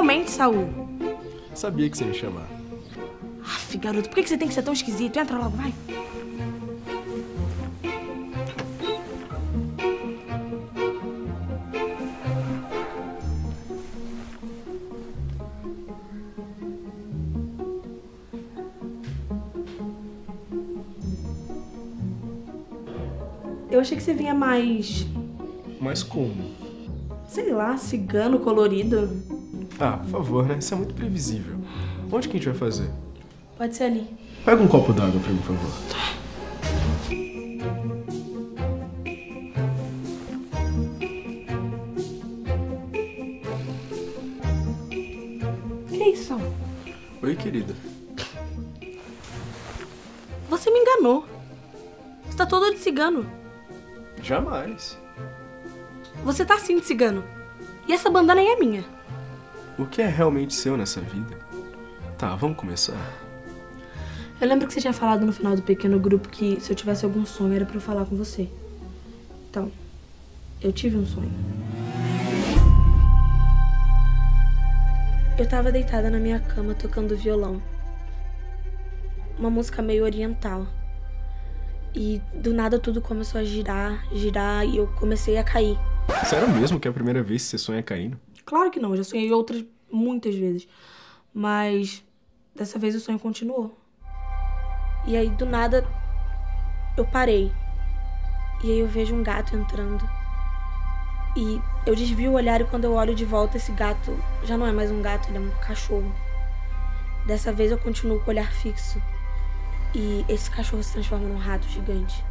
Finalmente, Saul. Sabia que você ia me chamar. Aff, garoto, por que você tem que ser tão esquisito? Entra logo, vai. Eu achei que você vinha mais. Mas como? sei lá, cigano colorido. Ah, por favor, né? Isso é muito previsível. Onde que a gente vai fazer? Pode ser ali. Pega um copo d'água pra mim, por favor. Que isso? Oi, querida. Você me enganou. Você tá todo de cigano. Jamais. Você tá assim de cigano. E essa bandana aí é minha. O que é realmente seu nessa vida? Tá, vamos começar. Eu lembro que você tinha falado no final do pequeno grupo que se eu tivesse algum sonho era pra eu falar com você. Então, eu tive um sonho. Eu tava deitada na minha cama tocando violão. Uma música meio oriental. E do nada tudo começou a girar, girar e eu comecei a cair. Sério mesmo que é a primeira vez que você sonha caindo? Claro que não, eu já sonhei outras muitas vezes. Mas dessa vez o sonho continuou. E aí do nada eu parei. E aí eu vejo um gato entrando. E eu desvio o olhar e quando eu olho de volta, esse gato já não é mais um gato, ele é um cachorro. Dessa vez eu continuo com o olhar fixo. E esse cachorro se transforma num rato gigante.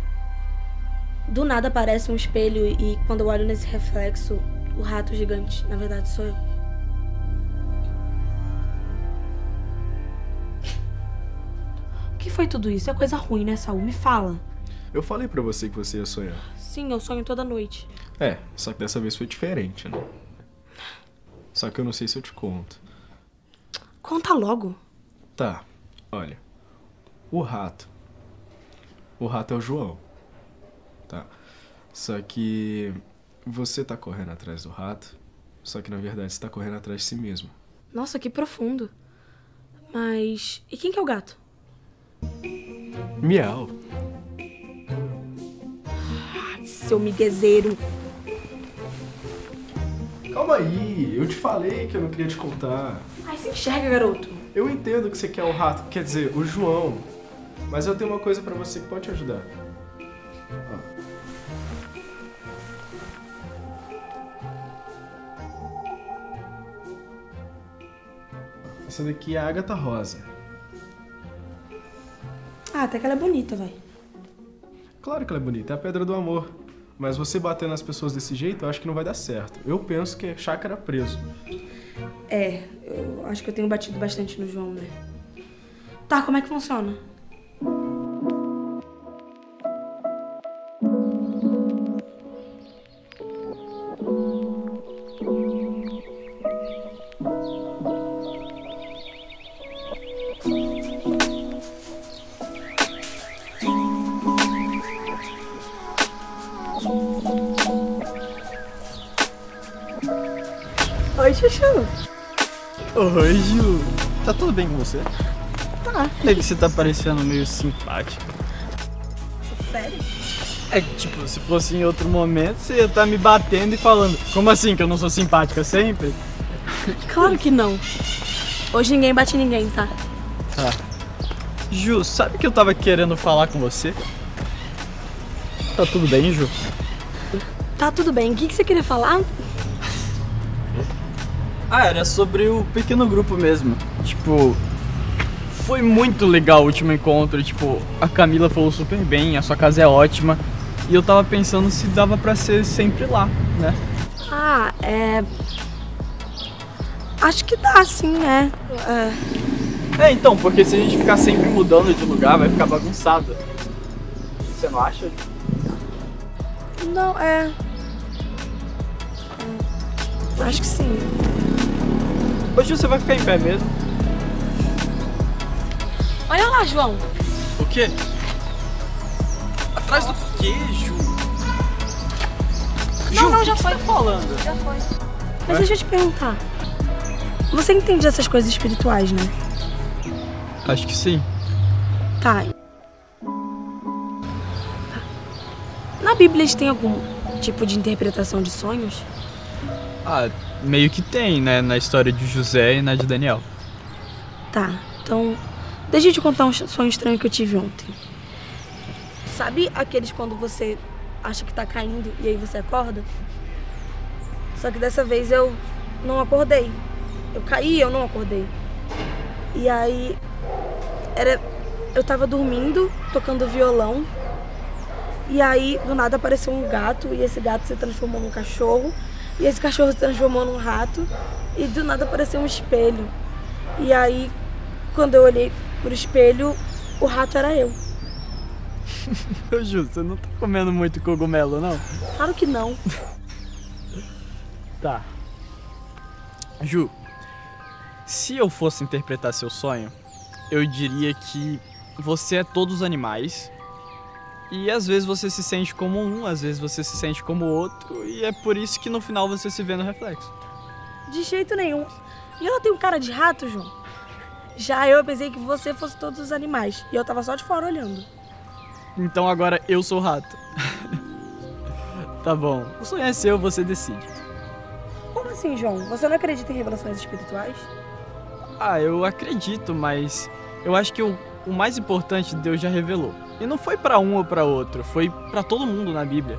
Do nada aparece um espelho e quando eu olho nesse reflexo, o rato gigante, na verdade, sou eu. O que foi tudo isso? É coisa ruim, né, Saul? Me fala. Eu falei pra você que você ia sonhar. Sim, eu sonho toda noite. É, só que dessa vez foi diferente, né? Só que eu não sei se eu te conto. Conta logo. Tá, olha. O rato. O rato é o João. Tá? Só que você tá correndo atrás do rato, só que na verdade você tá correndo atrás de si mesmo. Nossa, que profundo. Mas. E quem que é o gato? Miau. Ai, seu miguezeiro. Calma aí, eu te falei que eu não queria te contar. Ai, se enxerga, garoto. Eu entendo que você quer o rato, quer dizer, o João. Mas eu tenho uma coisa pra você que pode te ajudar. Ó. Essa daqui é a Agatha Rosa. Ah, até que ela é bonita, vai. Claro que ela é bonita, é a pedra do amor. Mas você bater nas pessoas desse jeito, eu acho que não vai dar certo. Eu penso que é chácara preso. É, eu acho que eu tenho batido bastante no João, né? Tá, como é que funciona? Chuchu. Oi, Ju. Tá tudo bem com você? Tá. É que você tá parecendo meio simpática. Sério? É que, tipo, se fosse em outro momento, você ia estar me batendo e falando Como assim, que eu não sou simpática sempre? Claro que não. Hoje ninguém bate ninguém, tá? Tá. Ju, sabe que eu tava querendo falar com você? Tá tudo bem, Ju? Tá tudo bem. O que, que você queria falar? Ah, era sobre o pequeno grupo mesmo. Tipo, foi muito legal o último encontro. Tipo, a Camila falou super bem, a sua casa é ótima. E eu tava pensando se dava pra ser sempre lá, né? Ah, é. Acho que dá, sim, é. é. É, então, porque se a gente ficar sempre mudando de lugar, vai ficar bagunçado. Você não acha? Não, é. é. Acho que sim. Hoje você vai ficar em pé mesmo. Olha lá, João. O quê? Atrás do queijo? Não, não, já foi. Tá falando? Já foi. Mas deixa eu te perguntar. Você entende essas coisas espirituais, né? Acho que sim. Tá. Na Bíblia eles têm algum tipo de interpretação de sonhos? Ah, meio que tem, né? Na história de José e na de Daniel. Tá, então. Deixa eu te contar um sonho estranho que eu tive ontem. Sabe aqueles quando você acha que tá caindo e aí você acorda? Só que dessa vez eu não acordei. Eu caí eu não acordei. E aí. Era. Eu tava dormindo, tocando violão. E aí, do nada, apareceu um gato. E esse gato se transformou num cachorro. E esse cachorro se transformou num rato. E do nada apareceu um espelho. E aí, quando eu olhei pro espelho, o rato era eu. Ô Ju, você não tá comendo muito cogumelo, não? Claro que não. Tá. Ju, se eu fosse interpretar seu sonho, eu diria que você é todos os animais. E às vezes você se sente como um, às vezes você se sente como outro, e é por isso que no final você se vê no reflexo. De jeito nenhum. E eu não tenho cara de rato, João. Já eu pensei que você fosse todos os animais. E eu tava só de fora olhando. Então agora eu sou o rato. tá bom. O sonho é seu, você decide. Como assim, João? Você não acredita em revelações espirituais? Ah, eu acredito, mas eu acho que o, o mais importante Deus já revelou. E não foi para um ou para outro, foi para todo mundo na Bíblia.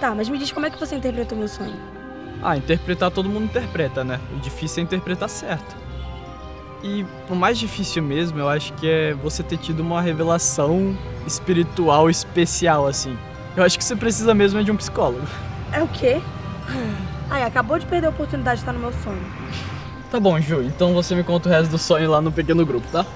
Tá, mas me diz como é que você interpretou meu sonho? Ah, interpretar todo mundo interpreta, né? O difícil é interpretar certo. E o mais difícil mesmo, eu acho que é você ter tido uma revelação espiritual especial, assim. Eu acho que você precisa mesmo é de um psicólogo. É o quê? Ai, acabou de perder a oportunidade de estar no meu sonho. Tá bom, Ju, então você me conta o resto do sonho lá no pequeno grupo, tá?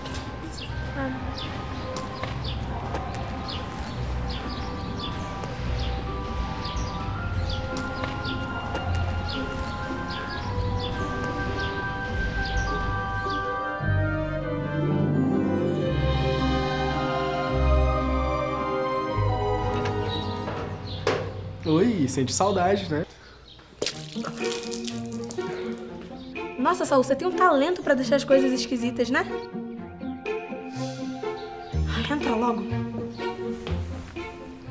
Oi, sente saudade, né? Nossa, Saul, você tem um talento pra deixar as coisas esquisitas, né? Ai, entra logo.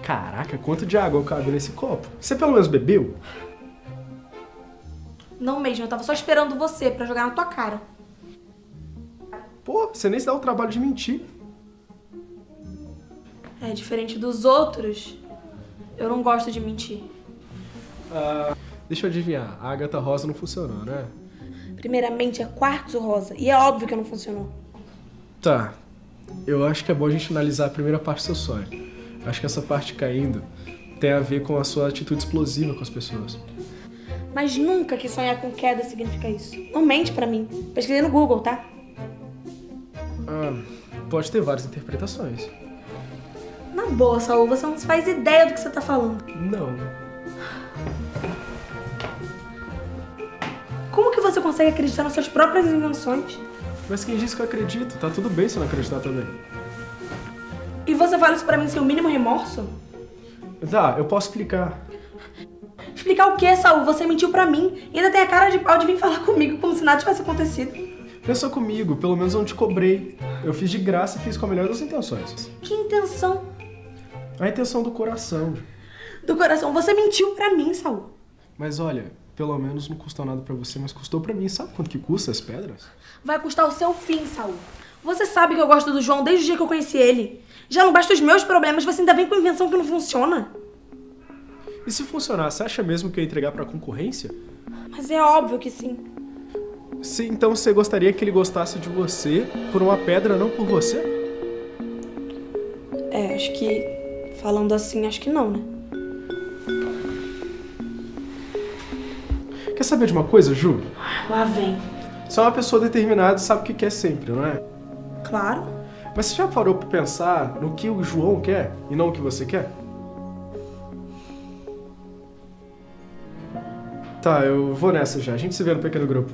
Caraca, quanto de água cabe nesse copo? Você pelo menos bebeu? Não mesmo, eu tava só esperando você pra jogar na tua cara. Pô, você nem se dá o trabalho de mentir. É, diferente dos outros, eu não gosto de mentir. Ah, deixa eu adivinhar, a Agatha Rosa não funcionou, né? Primeiramente é quartzo rosa, e é óbvio que não funcionou. Tá, eu acho que é bom a gente analisar a primeira parte do seu sonho. Acho que essa parte caindo tem a ver com a sua atitude explosiva com as pessoas. Mas nunca que sonhar com queda significa isso. Não mente pra mim. Pesquisei no Google, tá? Ah, pode ter várias interpretações. Na boa, Saul, você não faz ideia do que você tá falando. Não. Como que você consegue acreditar nas suas próprias invenções? Mas quem disse que eu acredito? Tá tudo bem se eu não acreditar também. E você fala isso pra mim sem o mínimo remorso? Tá, eu posso explicar. Explicar o que, Saul? Você mentiu pra mim e ainda tem a cara de pau de vir falar comigo como se nada tivesse acontecido. Pensa comigo, pelo menos eu não te cobrei. Eu fiz de graça e fiz com a melhor das intenções. Que intenção A intenção do coração. do coração. Você mentiu pra mim, Saul. Mas olha, pelo menos não custou nada pra você, mas custou pra mim. Sabe quanto que custa as pedras? Vai custar o seu fim, Saul. Você sabe que eu gosto do João desde o dia que eu conheci ele. Já não basta os meus problemas, você ainda vem com invenção que não funciona. E se funcionar, você acha mesmo que eu ia entregar pra concorrência? Mas é óbvio que sim. Se então você gostaria que ele gostasse de você por uma pedra, não por você? É, acho que falando assim, acho que não, né? Quer saber de uma coisa, Ju? Lá vem. Você é uma pessoa determinada e sabe o que quer sempre, não é? Claro. Mas você já parou pra pensar no que o João quer e não o que você quer? Tá, eu vou nessa já. A gente se vê no pequeno grupo.